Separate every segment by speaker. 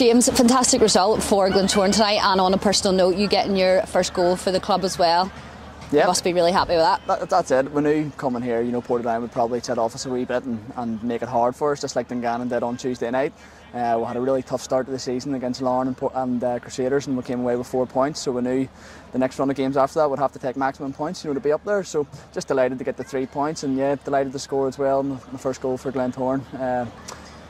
Speaker 1: James, fantastic result for Glentoran tonight, and on a personal note, you getting your first goal for the club as well.
Speaker 2: Yeah.
Speaker 1: You must be really happy with that.
Speaker 2: that. That's it. We knew coming here, you know, Portadown would probably set off us a wee bit and, and make it hard for us, just like Dungannon did on Tuesday night. Uh, we had a really tough start to the season against Larne and, and uh, Crusaders, and we came away with four points. So we knew the next run of games after that would have to take maximum points, you know, to be up there. So just delighted to get the three points, and yeah, delighted to score as well. My first goal for Glentoran. Uh,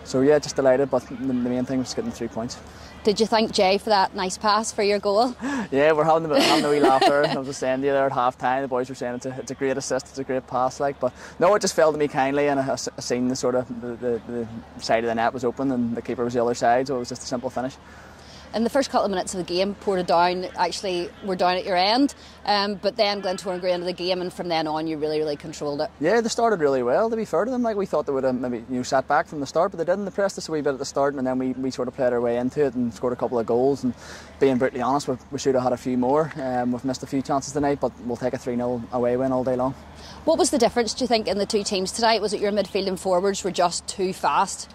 Speaker 2: so yeah, just delighted. But the, the main thing was getting the three points.
Speaker 1: Did you thank Jay for that nice pass for your goal?
Speaker 2: Yeah, we're having a, bit, having a wee laugh there. I was just saying to you there at half time, the boys were saying it's a, it's a great assist, it's a great pass, like. But no, it just fell to me kindly, and I, I seen the sort of the, the, the side of the net was open, and the keeper was the other side, so it was just a simple finish.
Speaker 1: In the first couple of minutes of the game, Portadown actually were down at your end, um, but then Glentoran grew into the game, and from then on, you really, really controlled it.
Speaker 2: Yeah, they started really well. To be fair to them, like we thought they would have maybe you know sat back from the start, but they didn't. They pressed us a wee bit at the start, and then we, we sort of played our way into it and scored a couple of goals. And being brutally honest, we, we should have had a few more. Um, we've missed a few chances tonight, but we'll take a 3 0 away win all day long.
Speaker 1: What was the difference, do you think, in the two teams tonight? Was it your midfield and forwards were just too fast?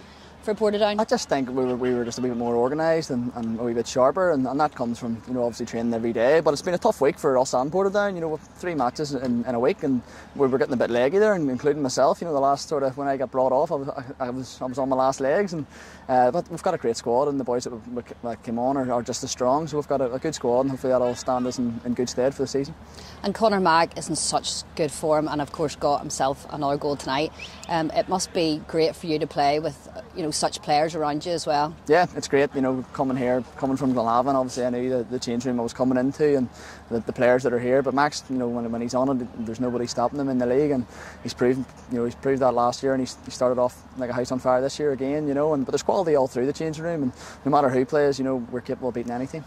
Speaker 1: For Portadown?
Speaker 2: I just think we were, we were just a wee bit more organised and, and, a wee bit sharper, and, and, that comes from you know obviously training every day. But it's been a tough week for us and Portadown. You know, with three matches in, in, a week, and we were getting a bit leggy there, and including myself. You know, the last sort of when I got brought off, I was I, was, I was on my last legs, and uh, but we've got a great squad, and the boys that, we, that came on are, are, just as strong. So we've got a, a good squad, and hopefully that'll stand us in, in good stead for the season.
Speaker 1: And Connor Mag is in such good form, and of course got himself another goal tonight. Um, it must be great for you to play with you know such players around you as well.
Speaker 2: Yeah, it's great. You know, coming here, coming from Glenavon, obviously I knew the, the change room I was coming into and the, the, players that are here. But Max, you know, when, when he's on it, there's nobody stopping him in the league, and he's proved, you know, he's proved that last year, and he's, he started off like a house on fire this year again. You know, and but there's quality all through the change room, and no matter who plays, you know, we're capable of beating anything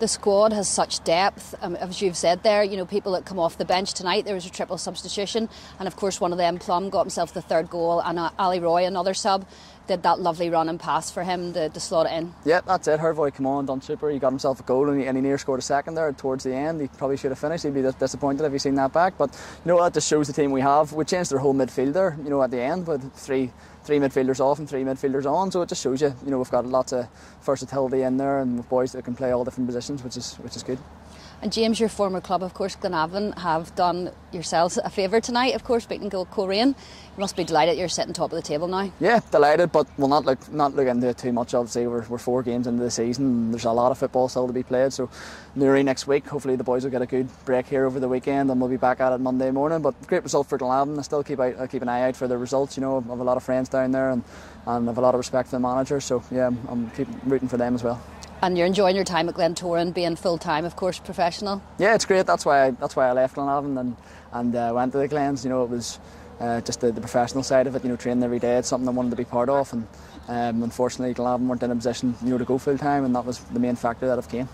Speaker 1: the squad has such depth. Um, as you've said there, you know, people that come off the bench tonight, there was a triple substitution. And of course, one of them, Plum, got himself the third goal. And uh, Ali Roy, another sub, did that lovely run and pass for him to, to slot it in.
Speaker 2: Yeah, that's it. Hervoy come on, done super. He got himself a goal and he, and he near scored a second there towards the end. He probably should have finished. He'd be disappointed if he seen that back. But you know, that just shows the team we have. We changed their whole midfield there, you know, at the end with three three midfielders off and three midfielders on. So it just shows you, you know, we've got lots of versatility in there and boys that can play all different positions, which is which is good.
Speaker 1: And James, your former club, of course, Glenavon, have done yourselves a favour tonight, of course, beating Coleraine. You must be delighted you're sitting top of the table now.
Speaker 2: Yeah, delighted, but we'll not look not look into it too much. Obviously, we're, we're four games into the season. There's a lot of football still to be played. So, Newry next week. Hopefully, the boys will get a good break here over the weekend, and we'll be back at it Monday morning. But great result for Glenavon. I still keep out, I keep an eye out for the results. You know, I have a lot of friends down there, and and I have a lot of respect for the manager. So yeah, I'm keep rooting for them as well.
Speaker 1: And you're enjoying your time at Glentoran, being full time, of course, professional.
Speaker 2: Yeah, it's great. That's why I, that's why I left Glenavon and and uh, went to the Glens. You know, it was uh, just the, the, professional side of it. You know, training every day. It's something I wanted to be part of, and um, unfortunately, Glenavon weren't in a position you know to go full time, and that was the main factor that I've came.